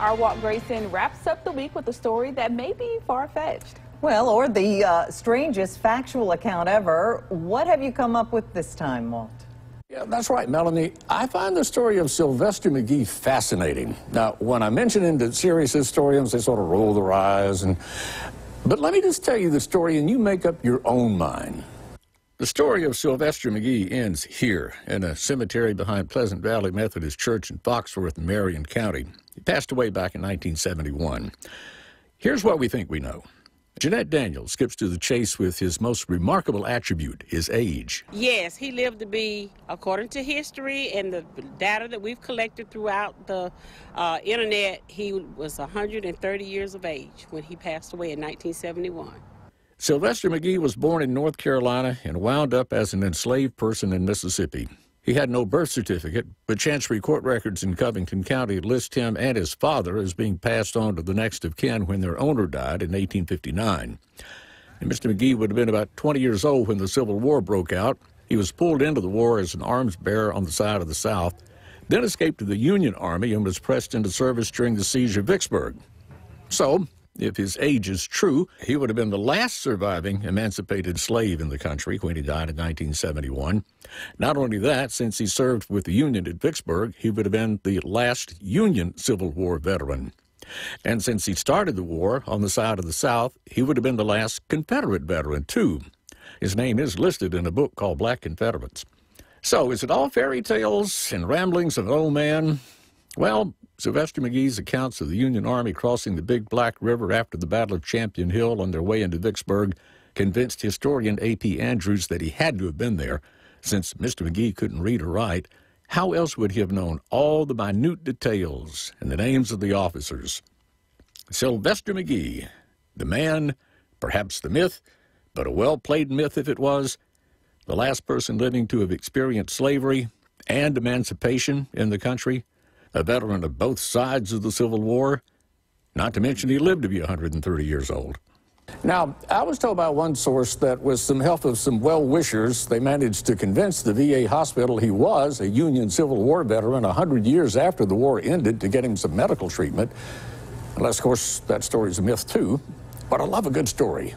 Our Walt Grayson wraps up the week with a story that may be far-fetched. Well, or the uh, strangest factual account ever. What have you come up with this time, Walt? Yeah, that's right, Melanie. I find the story of Sylvester Magee fascinating. Now, when I mention it to serious historians, they sort of roll their eyes. And, but let me just tell you the story, and you make up your own mind. The story of Sylvester Magee ends here in a cemetery behind Pleasant Valley Methodist Church in Foxworth, Marion County. He passed away back in 1971. Here's what we think we know. Jeanette Daniels skips to the chase with his most remarkable attribute, his age. Yes, he lived to be, according to history and the data that we've collected throughout the uh, internet, he was 130 years of age when he passed away in 1971. Sylvester Magee was born in North Carolina and wound up as an enslaved person in Mississippi. He had no birth certificate, but Chancery court records in Covington County list him and his father as being passed on to the next of kin when their owner died in 1859. And Mr. Magee would have been about 20 years old when the Civil War broke out. He was pulled into the war as an arms bearer on the side of the South, then escaped to the Union Army and was pressed into service during the siege of Vicksburg. So, if his age is true, he would have been the last surviving emancipated slave in the country when he died in 1971. Not only that, since he served with the Union at Vicksburg, he would have been the last Union Civil War veteran. And since he started the war on the side of the South, he would have been the last Confederate veteran, too. His name is listed in a book called Black Confederates. So, is it all fairy tales and ramblings of an old man? Well, Sylvester Magee's accounts of the Union Army crossing the Big Black River after the Battle of Champion Hill on their way into Vicksburg convinced historian A.P. Andrews that he had to have been there, since Mr. Magee couldn't read or write. How else would he have known all the minute details and the names of the officers? Sylvester Magee, the man, perhaps the myth, but a well played myth if it was, the last person living to have experienced slavery and emancipation in the country a veteran of both sides of the Civil War, not to mention he lived to be 130 years old. Now, I was told by one source that with some help of some well-wishers, they managed to convince the VA hospital he was a Union Civil War veteran 100 years after the war ended to get him some medical treatment. Unless, of course, that story's a myth, too. But I love a good story.